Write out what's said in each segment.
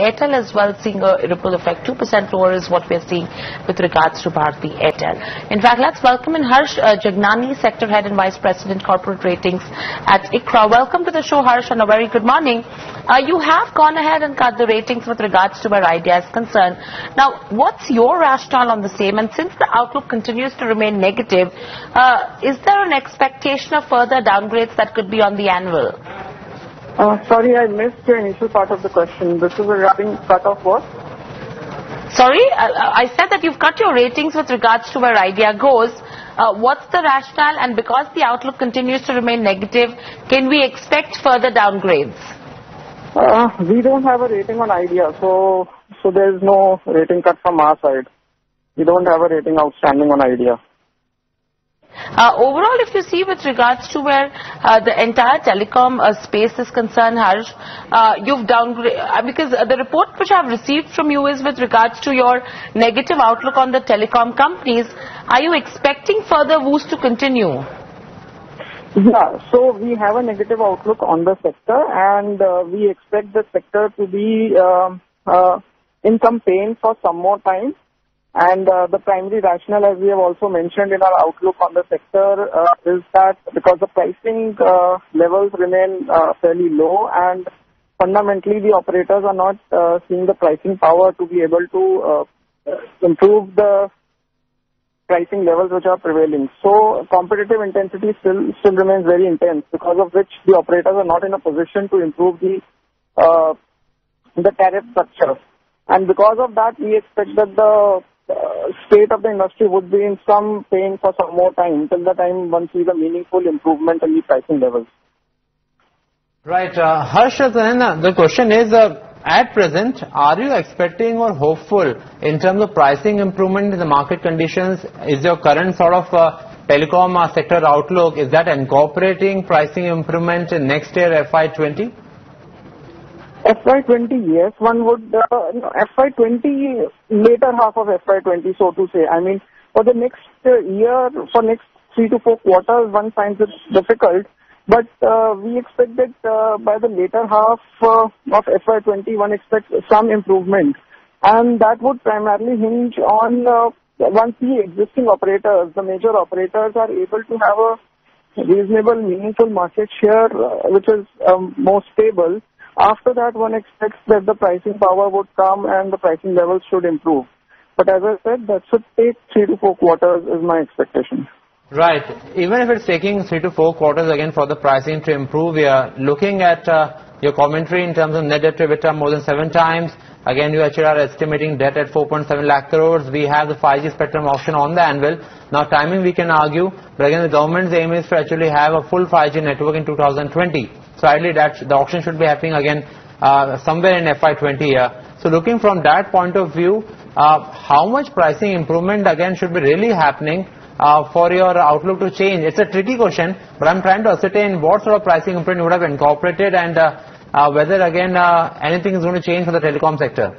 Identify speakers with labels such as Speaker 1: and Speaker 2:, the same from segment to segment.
Speaker 1: Airtel as well seeing a ripple effect. 2% lower is what we're seeing with regards to Bharti Airtel. In fact, let's welcome in Harsh uh, Jagnani, Sector Head and Vice President Corporate Ratings at ICRA. Welcome to the show, Harsh, and a very good morning. Uh, you have gone ahead and cut the ratings with regards to where Idea is concerned. Now, what's your rationale on the same? And since the outlook continues to remain negative, uh, is there an expectation of further downgrades that could be on the annual?
Speaker 2: Uh, sorry, I missed the initial part of the question. This is regarding cut of what?
Speaker 1: Sorry, I, I said that you've cut your ratings with regards to where Idea goes. Uh, what's the rationale? And because the outlook continues to remain negative, can we expect further downgrades?
Speaker 2: Uh, we don't have a rating on Idea, so so there is no rating cut from our side. We don't have a rating outstanding on Idea.
Speaker 1: Uh, overall, if you see with regards to where uh, the entire telecom uh, space is concerned, Harsh, uh, you've downgraded, uh, because the report which I've received from you is with regards to your negative outlook on the telecom companies. Are you expecting further woes to continue?
Speaker 2: Yeah, so we have a negative outlook on the sector and uh, we expect the sector to be um, uh, in some pain for some more time. And uh, the primary rationale, as we have also mentioned in our outlook on the sector, uh, is that because the pricing uh, levels remain uh, fairly low and fundamentally the operators are not uh, seeing the pricing power to be able to uh, improve the pricing levels which are prevailing. So competitive intensity still still remains very intense because of which the operators are not in a position to improve the the tariff structure. And because of that, we expect that the state of the industry would be in some pain for some more time till the time one sees a meaningful improvement in the pricing levels.
Speaker 3: Right. Uh, Harsh, the question is, uh, at present, are you expecting or hopeful in terms of pricing improvement in the market conditions? Is your current sort of uh, telecom uh, sector outlook, is that incorporating pricing improvement in next year FY20?
Speaker 2: FY20, yes, one would, uh, no, FY20, later half of FY20, so to say. I mean, for the next uh, year, for next three to four quarters, one finds it difficult. But uh, we expect that uh, by the later half of FY20, one expects some improvement. And that would primarily hinge on uh, once the existing operators, the major operators are able to have a reasonable, meaningful market share, which is um, more stable. After that, one expects that the pricing power would come and the pricing levels should improve. But as I said, that should take three to four quarters is my expectation.
Speaker 3: Right. Even if it's taking three to four quarters again for the pricing to improve, we are looking at uh, your commentary in terms of net debt to EBITDA more than seven times. Again, you actually are estimating debt at 4.7 lakh crores. We have the 5G spectrum auction on the anvil. Now, timing we can argue, but again, the government's aim is to actually have a full 5G network in 2020. So, ideally, that the auction should be happening again uh, somewhere in FY20 here. So, looking from that point of view, uh, how much pricing improvement again should be really happening uh, for your outlook to change? It's a tricky question, but I'm trying to ascertain what sort of pricing improvement you would have incorporated and uh, uh, whether again uh, anything is going to change for the telecom sector.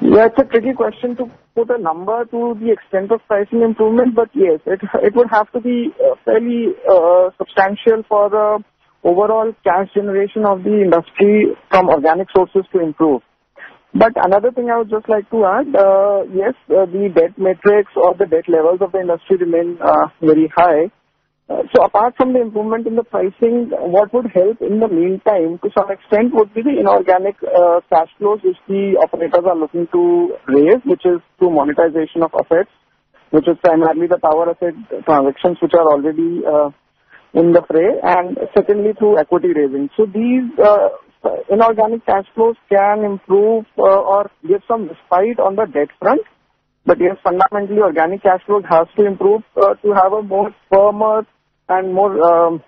Speaker 2: Yeah, it's a tricky question to put a number to the extent of pricing improvement, but yes, it it would have to be fairly substantial for the overall cash generation of the industry from organic sources to improve. But another thing I would just like to add, uh, yes, uh, the debt metrics or the debt levels of the industry remain uh, very high. So apart from the improvement in the pricing, what would help in the meantime to some extent would be the inorganic cash flows which the operators are looking to raise, which is through monetization of assets, which is primarily the power asset transactions which are already in the fray, and secondly through equity raising. So these uh, inorganic cash flows can improve uh, or give some respite on the debt front. But yes, fundamentally, organic cash flow has to improve uh, to have a more firmer and more, um,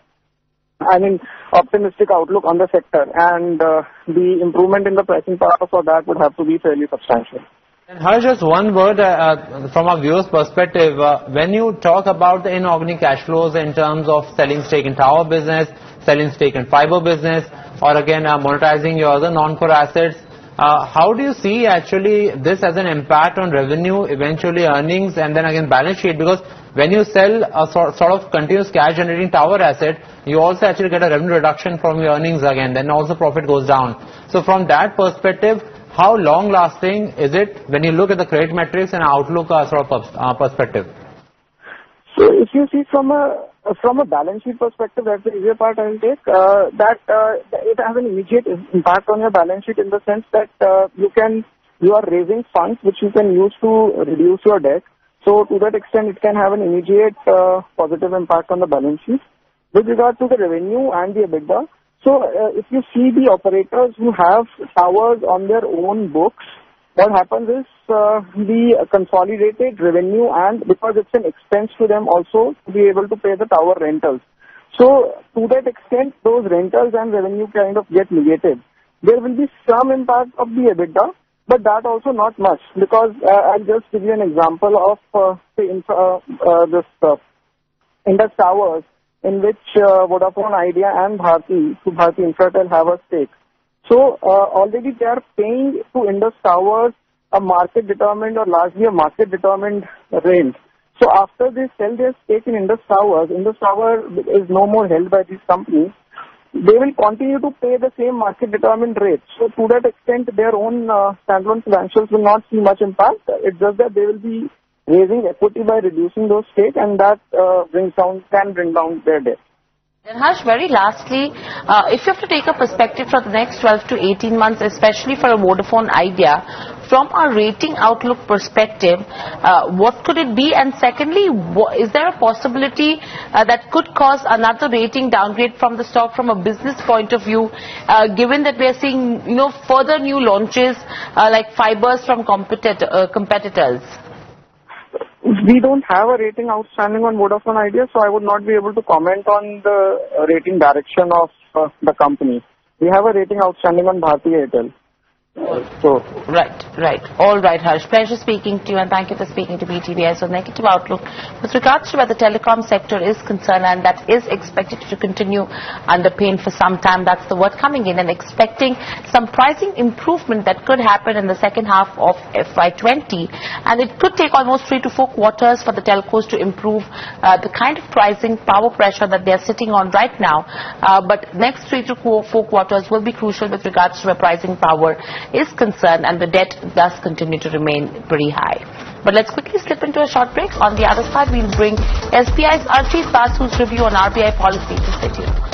Speaker 2: I mean, optimistic outlook on the sector. And the improvement in the pricing power for that would have to be fairly substantial.
Speaker 3: And Harsh, just one word uh, uh, from a viewer's perspective. Uh, when you talk about the inorganic cash flows in terms of selling stake in tower business, selling stake in fiber business, or again uh, monetizing your other non-core assets, uh, how do you see actually this as an impact on revenue, eventually earnings, and then again balance sheet? Because when you sell a sort, sort of continuous cash generating tower asset, you also actually get a revenue reduction from your earnings again, then also profit goes down. So from that perspective, how long lasting is it when you look at the credit metrics and outlook uh, sort of uh, perspective?
Speaker 2: So if you see from a from a balance sheet perspective, that's the easier part I'll take. Uh, that uh, it has an immediate impact on your balance sheet in the sense that uh, you can you are raising funds which you can use to reduce your debt. So to that extent, it can have an immediate uh, positive impact on the balance sheet. With regard to the revenue and the EBITDA, if you see the operators who have towers on their own books, what happens is uh, the consolidated revenue and because it's an expense to them also to be able to pay the tower rentals. So to that extent, those rentals and revenue kind of get negated. There will be some impact of the EBITDA, but that also not much because uh, I'll just give you an example of uh, uh, uh, this uh, Indus Towers in which uh, Vodafone Idea and Bharti, to Bharti Infratel have a stake. So uh, already they are paying to Indus Towers a market determined or largely a market determined rent. So after they sell their stake in Indus Towers, Indus Tower is no more held by these companies. They will continue to pay the same market determined rate. So to that extent, their own uh, standalone financials will not see much impact. It's just that they will be raising equity by reducing those stake and that uh, brings down, can bring down their debt.
Speaker 1: And Harsh, very lastly, uh, if you have to take a perspective for the next 12 to 18 months, especially for a Vodafone Idea, from a rating outlook perspective, uh, what could it be? And secondly, is there a possibility uh, that could cause another rating downgrade from the stock from a business point of view, uh, given that we are seeing you know, further new launches uh, like fibers from competitor, uh, competitors?
Speaker 2: We don't have a rating outstanding on Vodafone Idea, so I would not be able to comment on the rating direction of uh, the company. We have a rating outstanding on Bharti Airtel.
Speaker 1: Right, right, all right, Harsh. Pleasure speaking to you, and thank you for speaking to BTVi on Negative Outlook with regards to where the telecom sector is concerned, and that is expected to continue under pain for some time. That's the word coming in, and expecting some pricing improvement that could happen in the second half of FY20, and it could take almost three to four quarters for the telcos to improve uh, the kind of pricing power pressure that they are sitting on right now. Uh, but next three to four quarters will be crucial with regards to pricing power is concerned and the debt does continue to remain pretty high. But let's quickly slip into a short break. On the other side, we'll bring SBI's Arijit Basu's review on RBI policy. Stay tuned.